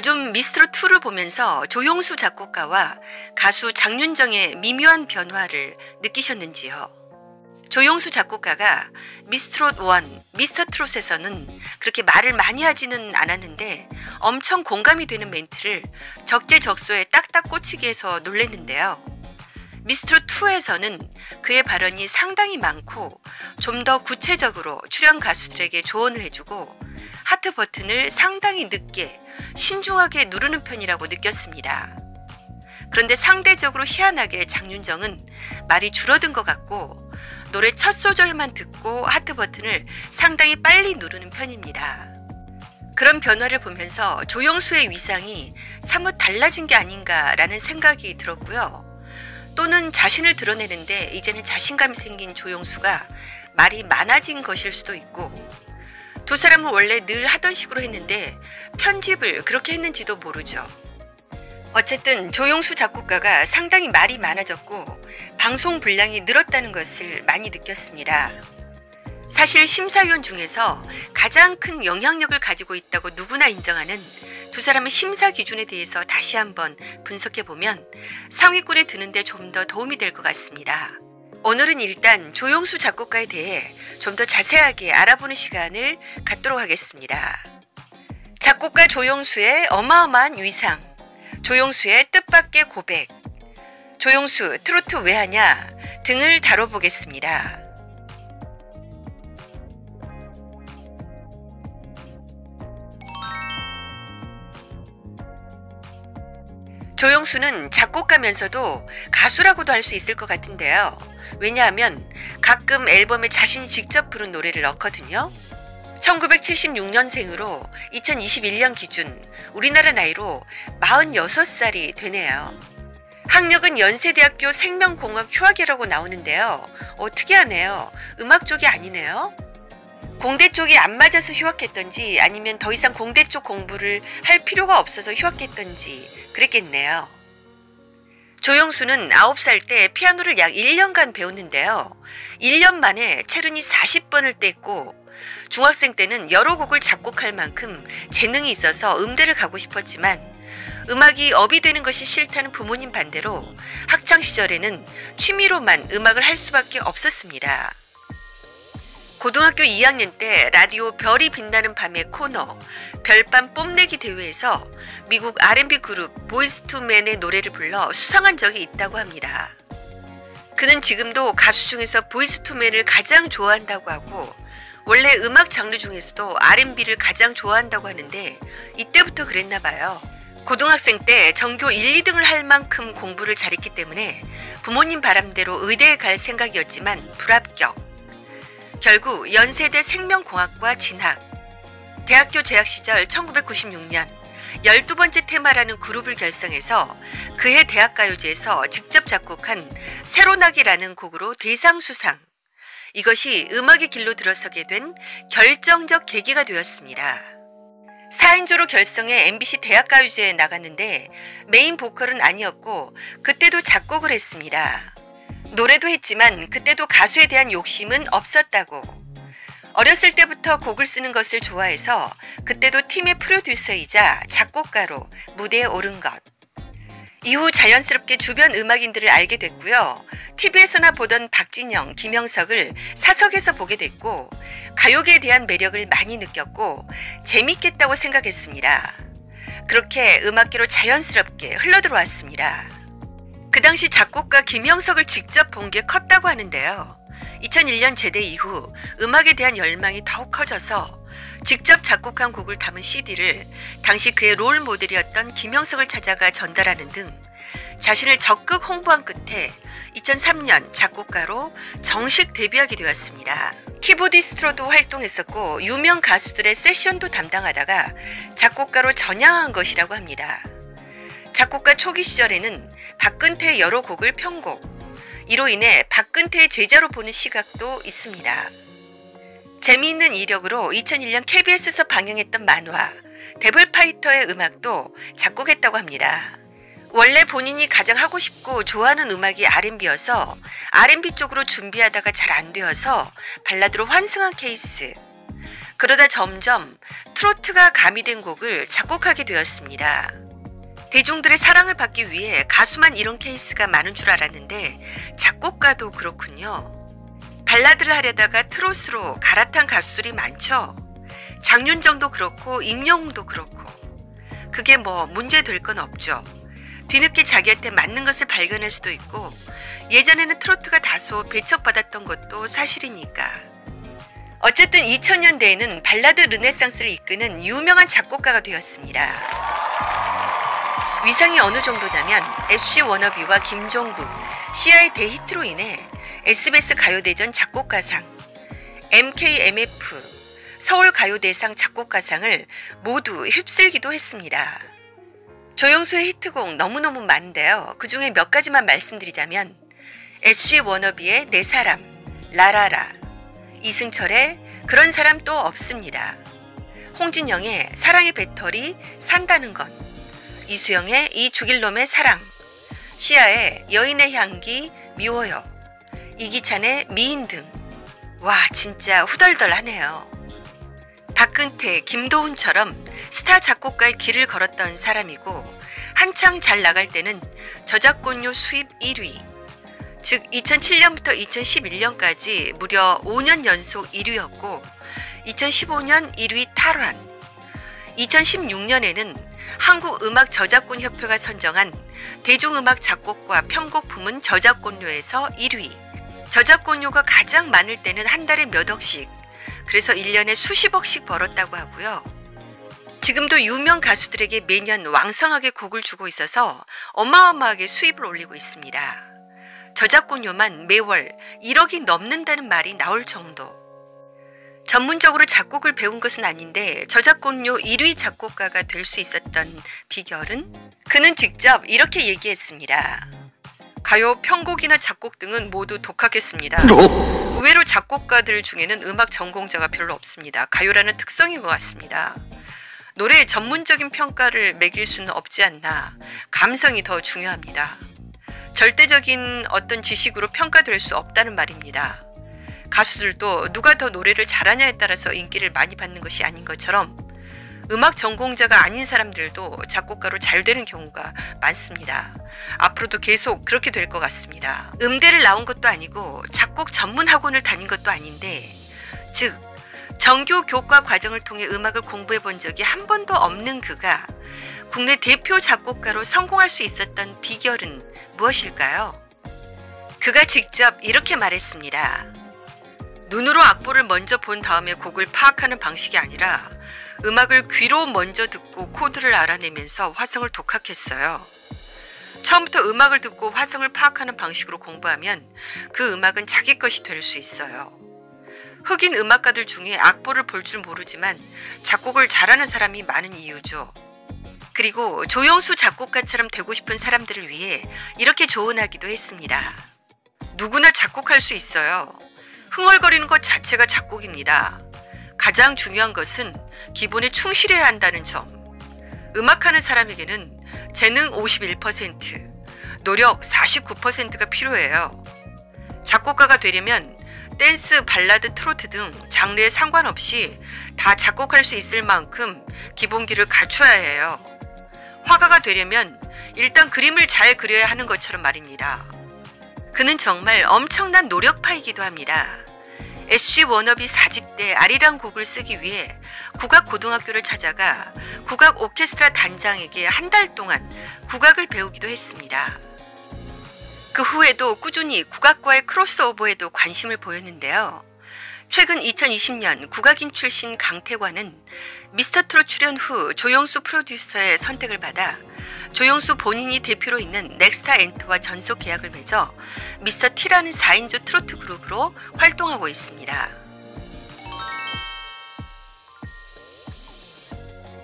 요즘 미스트롯2를 보면서 조용수 작곡가와 가수 장윤정의 미묘한 변화를 느끼셨는지요? 조용수 작곡가가 미스트롯 1, 미스터 트롯에서는 그렇게 말을 많이 하지는 않았는데 엄청 공감이 되는 멘트를 적재적소에 딱딱 꽂히게 해서 놀랬는데요. 미스트롯 2에서는 그의 발언이 상당히 많고 좀 더 구체적으로 출연 가수들에게 조언을 해주고 하트 버튼을 상당히 늦게 신중하게 누르는 편이라고 느꼈습니다. 그런데 상대적으로 희한하게 장윤정은 말이 줄어든 것 같고 노래 첫 소절만 듣고 하트 버튼을 상당히 빨리 누르는 편입니다. 그런 변화를 보면서 조영수의 위상이 사뭇 달라진 게 아닌가라는 생각이 들었고요. 또는 자신을 드러내는데 이제는 자신감이 생긴 조영수가 말이 많아진 것일 수도 있고 두 사람은 원래 늘 하던 식으로 했는데 편집을 그렇게 했는지도 모르죠. 어쨌든 조용수 작곡가가 상당히 말이 많아졌고 방송 분량이 늘었다는 것을 많이 느꼈습니다. 사실 심사위원 중에서 가장 큰 영향력을 가지고 있다고 누구나 인정하는 두 사람의 심사 기준에 대해서 다시 한번 분석해 보면 상위권에 드는데 좀 더 도움이 될 것 같습니다. 오늘은 일단 조용수 작곡가에 대해 좀 더 자세하게 알아보는 시간을 갖도록 하겠습니다. 작곡가 조용수의 어마어마한 위상, 조용수의 뜻밖의 고백, 조용수 트로트 왜 하냐 등을 다뤄보겠습니다. 조용수는 작곡가면서도 가수라고도 할 수 있을 것 같은데요. 왜냐하면 가끔 앨범에 자신이 직접 부른 노래를 넣거든요. 1976년생으로 2021년 기준 우리나라 나이로 46살이 되네요. 학력은 연세대학교 생명공학 휴학이라고 나오는데요. 어, 특이하네요. 음악 쪽이 아니네요. 공대 쪽이 안 맞아서 휴학했던지 아니면 더 이상 공대 쪽 공부를 할 필요가 없어서 휴학했던지 그랬겠네요. 조영수는 9살 때 피아노를 약 1년간 배웠는데요. 1년 만에 체르니 40번을 뗐고 중학생 때는 여러 곡을 작곡할 만큼 재능이 있어서 음대를 가고 싶었지만 음악이 업이 되는 것이 싫다는 부모님 반대로 학창 시절에는 취미로만 음악을 할 수밖에 없었습니다. 고등학교 2학년 때 라디오 별이 빛나는 밤의 코너 별밤 뽐내기 대회에서 미국 R&B 그룹 보이스 투맨의 노래를 불러 수상한 적이 있다고 합니다. 그는 지금도 가수 중에서 보이스 투맨을 가장 좋아한다고 하고 원래 음악 장르 중에서도 R&B를 가장 좋아한다고 하는데 이때부터 그랬나 봐요. 고등학생 때 전교 1, 2등을 할 만큼 공부를 잘했기 때문에 부모님 바람대로 의대에 갈 생각이었지만 불합격. 결국 연세대 생명공학과 진학. 대학교 재학 시절 1996년 12번째 테마라는 그룹을 결성해서 그해 대학가요제에서 직접 작곡한 새로나기라는 곡으로 대상 수상. 이것이 음악의 길로 들어서게 된 결정적 계기가 되었습니다. 4인조로 결성해 MBC 대학가요제에 나갔는데 메인 보컬은 아니었고 그때도 작곡을 했습니다. 노래도 했지만 그때도 가수에 대한 욕심은 없었다고. 어렸을 때부터 곡을 쓰는 것을 좋아해서 그때도 팀의 프로듀서이자 작곡가로 무대에 오른 것. 이후 자연스럽게 주변 음악인들을 알게 됐고요. TV에서나 보던 박진영, 김영석을 사석에서 보게 됐고, 가요계에 대한 매력을 많이 느꼈고, 재밌겠다고 생각했습니다. 그렇게 음악계로 자연스럽게 흘러들어왔습니다. 그 당시 작곡가 김영석을 직접 본 게 컸다고 하는데요. 2001년 제대 이후 음악에 대한 열망이 더욱 커져서 직접 작곡한 곡을 담은 CD를 당시 그의 롤 모델이었던 김영석을 찾아가 전달하는 등 자신을 적극 홍보한 끝에 2003년 작곡가로 정식 데뷔하게 되었습니다. 키보디스트로도 활동했었고 유명 가수들의 세션도 담당하다가 작곡가로 전향한 것이라고 합니다. 작곡가 초기 시절에는 박근태의 여러 곡을 편곡. 이로 인해 박근태의 제자로 보는 시각도 있습니다. 재미있는 이력으로 2001년 KBS에서 방영했던 만화 데블파이터의 음악도 작곡했다고 합니다. 원래 본인이 가장 하고 싶고 좋아하는 음악이 R&B여서 R&B 쪽으로 준비하다가 잘 안 되어서 발라드로 환승한 케이스. 그러다 점점 트로트가 가미된 곡을 작곡하게 되었습니다. 대중들의 사랑을 받기 위해 가수만 이런 케이스가 많은 줄 알았는데 작곡가도 그렇군요. 발라드를 하려다가 트로트로 갈아탄 가수들이 많죠. 장윤정도 그렇고 임영웅도 그렇고 그게 뭐 문제 될 건 없죠. 뒤늦게 자기한테 맞는 것을 발견할 수도 있고 예전에는 트로트가 다소 배척받았던 것도 사실이니까. 어쨌든 2000년대에는 발라드 르네상스를 이끄는 유명한 작곡가가 되었습니다. 위상이 어느 정도냐면 SG 워너비와 김종국, CI 대히트로 인해 SBS 가요대전 작곡가상, MKMF, 서울가요대상 작곡가상을 모두 휩쓸기도 했습니다. 조영수의 히트곡 너무너무 많은데요. 그 중에 몇 가지만 말씀드리자면 SG 워너비의 내 사람, 라라라, 이승철의 그런 사람 또 없습니다. 홍진영의 사랑의 배터리 산다는 건, 이수영의 이 죽일 놈의 사랑, 시아의 여인의 향기 미워요, 이기찬의 미인 등. 와 진짜 후덜덜하네요. 박근태, 김도훈처럼 스타 작곡가의 길을 걸었던 사람이고 한창 잘 나갈 때는 저작권료 수입 1위, 즉 2007년부터 2011년까지 무려 5년 연속 1위였고 2015년 1위 탈환, 2016년에는 한국음악저작권협회가 선정한 대중음악 작곡과 편곡 부문 저작권료에서 1위. 저작권료가 가장 많을 때는 한 달에 몇 억씩, 그래서 1년에 수십억씩 벌었다고 하고요. 지금도 유명 가수들에게 매년 왕성하게 곡을 주고 있어서 어마어마하게 수입을 올리고 있습니다. 저작권료만 매월 1억이 넘는다는 말이 나올 정도. 전문적으로 작곡을 배운 것은 아닌데 저작권료 1위 작곡가가 될 수 있었던 비결은 그는 직접 이렇게 얘기했습니다. 가요 편곡이나 작곡 등은 모두 독학했습니다. 의외로 작곡가들 중에는 음악 전공자가 별로 없습니다. 가요라는 특성인 것 같습니다. 노래의 전문적인 평가를 매길 수는 없지 않나. 감성이 더 중요합니다. 절대적인 어떤 지식으로 평가될 수 없다는 말입니다. 가수들도 누가 더 노래를 잘하냐에 따라서 인기를 많이 받는 것이 아닌 것처럼 음악 전공자가 아닌 사람들도 작곡가로 잘 되는 경우가 많습니다. 앞으로도 계속 그렇게 될 것 같습니다. 음대를 나온 것도 아니고 작곡 전문 학원을 다닌 것도 아닌데, 즉, 정규 교과 과정을 통해 음악을 공부해 본 적이 한 번도 없는 그가 국내 대표 작곡가로 성공할 수 있었던 비결은 무엇일까요? 그가 직접 이렇게 말했습니다. 눈으로 악보를 먼저 본 다음에 곡을 파악하는 방식이 아니라 음악을 귀로 먼저 듣고 코드를 알아내면서 화성을 독학했어요. 처음부터 음악을 듣고 화성을 파악하는 방식으로 공부하면 그 음악은 자기 것이 될 수 있어요. 흑인 음악가들 중에 악보를 볼 줄 모르지만 작곡을 잘하는 사람이 많은 이유죠. 그리고 조영수 작곡가처럼 되고 싶은 사람들을 위해 이렇게 조언하기도 했습니다. 누구나 작곡할 수 있어요. 흥얼거리는 것 자체가 작곡입니다. 가장 중요한 것은 기본에 충실해야 한다는 점. 음악하는 사람에게는 재능 51%, 노력 49%가 필요해요. 작곡가가 되려면 댄스, 발라드, 트로트 등 장르에 상관없이 다 작곡할 수 있을 만큼 기본기를 갖춰야 해요. 화가가 되려면 일단 그림을 잘 그려야 하는 것처럼 말입니다. 그는 정말 엄청난 노력파이기도 합니다. SG 워너비 4집 때 아리랑 곡을 쓰기 위해 국악 고등학교를 찾아가 국악 오케스트라 단장에게 한 달 동안 국악을 배우기도 했습니다. 그 후에도 꾸준히 국악과의 크로스오버에도 관심을 보였는데요. 최근 2020년 국악인 출신 강태관은 미스터 트롯 출연 후 조영수 프로듀서의 선택을 받아 조영수 본인이 대표로 있는 넥스타 엔터와 전속 계약을 맺어 미스터 T라는 4인조 트로트 그룹으로 활동하고 있습니다.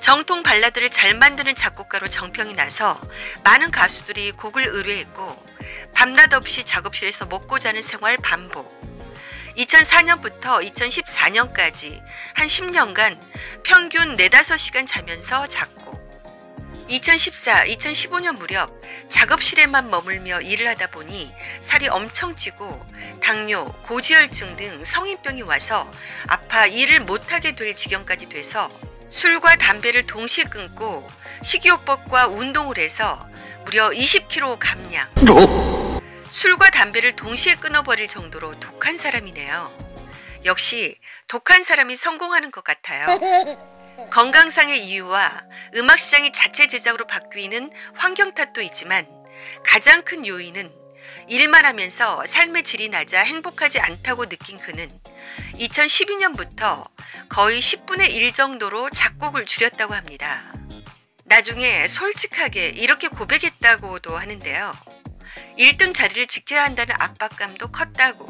정통 발라드를 잘 만드는 작곡가로 정평이 나서 많은 가수들이 곡을 의뢰했고 밤낮 없이 작업실에서 먹고 자는 생활 반복. 2004년부터 2014년까지 한 10년간 평균 4, 5시간 자면서 작곡. 2014, 2015년 무렵 작업실에만 머물며 일을 하다 보니 살이 엄청 찌고 당뇨, 고지혈증 등 성인병이 와서 아파 일을 못하게 될 지경까지 돼서 술과 담배를 동시에 끊고 식이요법과 운동을 해서 무려 20kg 감량. 술과 담배를 동시에 끊어버릴 정도로 독한 사람이네요. 역시 독한 사람이 성공하는 것 같아요. 건강상의 이유와 음악 시장이 자체 제작으로 바뀌는 환경 탓도 있지만 가장 큰 요인은 일만 하면서 삶의 질이 낮아 행복하지 않다고 느낀 그는 2012년부터 거의 10분의 1 정도로 작곡을 줄였다고 합니다. 나중에 솔직하게 이렇게 고백했다고도 하는데요. 1등 자리를 지켜야 한다는 압박감도 컸다고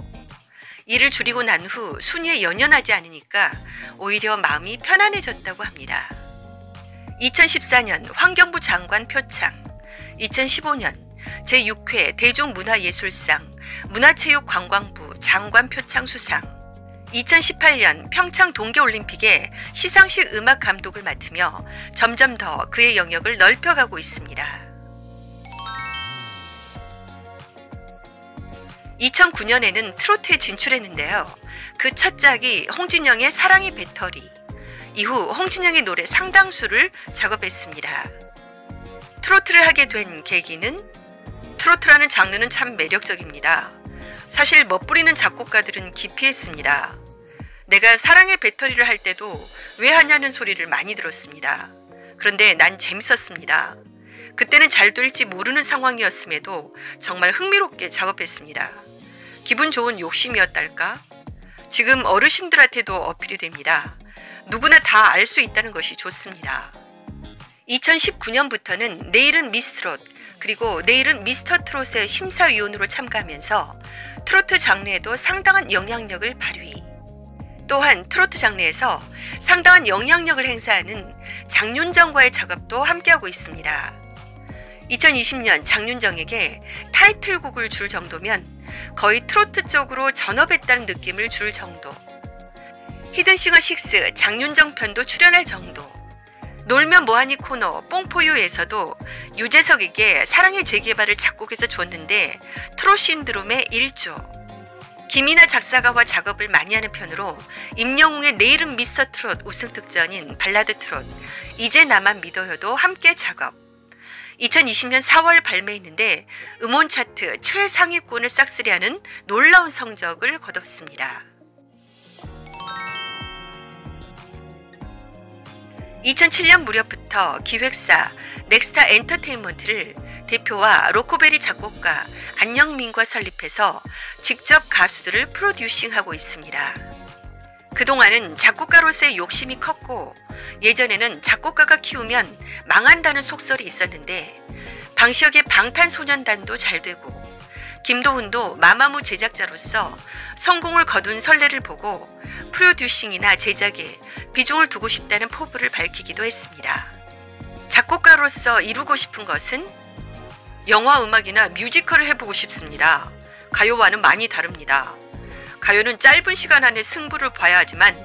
일을 줄이고 난 후 순위에 연연하지 않으니까 오히려 마음이 편안해졌다고 합니다. 2014년 환경부 장관 표창, 2015년 제6회 대중문화예술상 문화체육관광부 장관 표창 수상, 2018년 평창 동계올림픽의 시상식 음악 감독을 맡으며 점점 더 그의 영역을 넓혀가고 있습니다. 2009년에는 트로트에 진출했는데요. 그첫 짝이 홍진영의 사랑의 배터리. 이후 홍진영의 노래 상당수를 작업했습니다. 트로트를 하게 된 계기는 트로트라는 장르는 참 매력적입니다. 사실 멋부리는 작곡가들은 기피했습니다. 내가 사랑의 배터리를 할 때도 왜 하냐는 소리를 많이 들었습니다. 그런데 난 재밌었습니다. 그때는 잘 될지 모르는 상황이었음에도 정말 흥미롭게 작업했습니다. 기분 좋은 욕심이었달까? 지금 어르신들한테도 어필이 됩니다. 누구나 다 알 수 있다는 것이 좋습니다. 2019년부터는 내일은 미스트롯 그리고 내일은 미스터 트롯의 심사위원으로 참가하면서 트로트 장르에도 상당한 영향력을 발휘. 또한 트로트 장르에서 상당한 영향력을 행사하는 장윤정과의 작업도 함께하고 있습니다. 2020년 장윤정에게 타이틀곡을 줄 정도면 거의 트로트 쪽으로 전업했다는 느낌을 줄 정도. 히든싱어 6 장윤정 편도 출연할 정도. 놀면 뭐하니 코너 뽕포유에서도 유재석에게 사랑의 재개발을 작곡해서 줬는데 트롯 신드롬에 일조. 김이나 작사가와 작업을 많이 하는 편으로 임영웅의 내일은 미스터 트롯 우승 특전인 발라드 트롯 이제 나만 믿어요도 함께 작업. 2020년 4월 발매했는데 음원 차트 최상위권을 싹쓸이하는 놀라운 성적을 거뒀습니다. 2007년 무렵부터 기획사 넥스타 엔터테인먼트를 대표와 로코베리 작곡가 안영민과 설립해서 직접 가수들을 프로듀싱하고 있습니다. 그동안은 작곡가로서의 욕심이 컸고 예전에는 작곡가가 키우면 망한다는 속설이 있었는데 방시혁의 방탄소년단도 잘 되고 김도훈도 마마무 제작자로서 성공을 거둔 설레를 보고 프로듀싱이나 제작에 비중을 두고 싶다는 포부를 밝히기도 했습니다. 작곡가로서 이루고 싶은 것은 영화 음악이나 뮤지컬을 해보고 싶습니다. 가요와는 많이 다릅니다. 가요는 짧은 시간 안에 승부를 봐야 하지만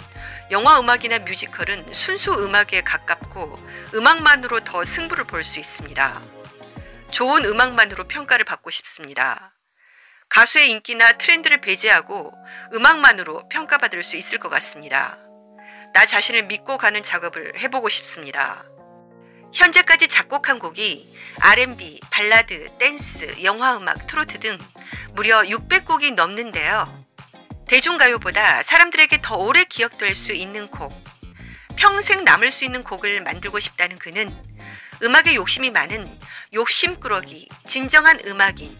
영화 음악이나 뮤지컬은 순수 음악에 가깝고 음악만으로 더 승부를 볼 수 있습니다. 좋은 음악만으로 평가를 받고 싶습니다. 가수의 인기나 트렌드를 배제하고 음악만으로 평가받을 수 있을 것 같습니다. 나 자신을 믿고 가는 작업을 해보고 싶습니다. 현재까지 작곡한 곡이 R&B, 발라드, 댄스, 영화음악, 트로트 등 무려 600곡이 넘는데요. 대중가요보다 사람들에게 더 오래 기억될 수 있는 곡, 평생 남을 수 있는 곡을 만들고 싶다는 그는 음악에 욕심이 많은 욕심꾸러기, 진정한 음악인.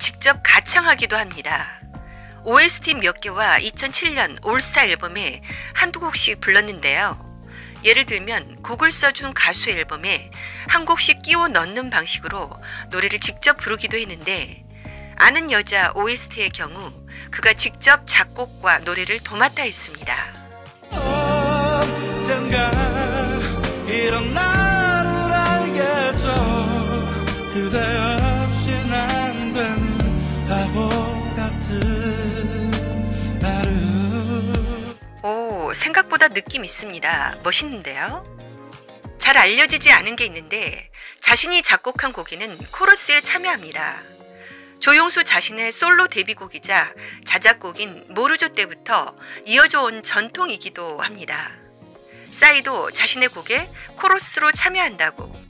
직접 가창하기도 합니다. OST 몇 개와 2007년 올스타 앨범에 한두 곡씩 불렀는데요. 예를 들면 곡을 써준 가수 앨범에 한 곡씩 끼워 넣는 방식으로 노래를 직접 부르기도 했는데 아는 여자 OST의 경우 그가 직접 작곡과 노래를 도맡아 했습니다. 언젠가 이런 나를 알겠죠 그대 없이 난 되는 바보 같은 나를 오, 생각보다 느낌 있습니다. 멋있는데요? 잘 알려지지 않은 게 있는데 자신이 작곡한 곡에는 코러스에 참여합니다. 조용수 자신의 솔로 데뷔곡이자 자작곡인 모르조 때부터 이어져 온 전통이기도 합니다. 싸이도 자신의 곡에 코러스로 참여한다고.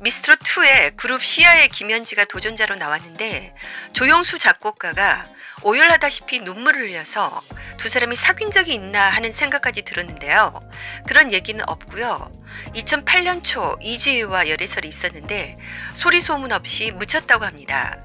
미스트롯2의 그룹 시아의 김현지가 도전자로 나왔는데 조용수 작곡가가 오열하다시피 눈물을 흘려서 두 사람이 사귄 적이 있나 하는 생각까지 들었는데요. 그런 얘기는 없고요. 2008년 초 이지혜와 열애설이 있었는데 소리 소문 없이 묻혔다고 합니다.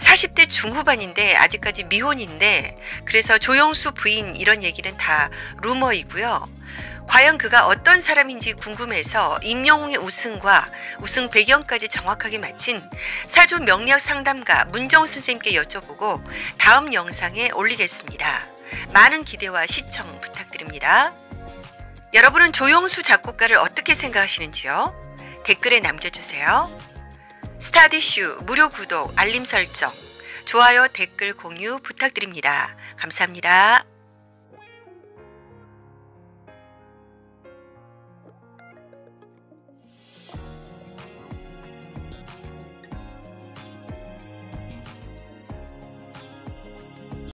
40대 중후반인데 아직까지 미혼인데 그래서 조영수 부인 이런 얘기는 다 루머이고요. 과연 그가 어떤 사람인지 궁금해서 임영웅의 우승과 우승 배경까지 정확하게 맞힌 사주 명리학 상담가 문정우 선생님께 여쭤보고 다음 영상에 올리겠습니다. 많은 기대와 시청 부탁드립니다. 여러분은 조영수 작곡가를 어떻게 생각하시는지요? 댓글에 남겨주세요. 스타디슈 무료 구독, 알림 설정, 좋아요, 댓글 공유 부탁드립니다. 감사합니다.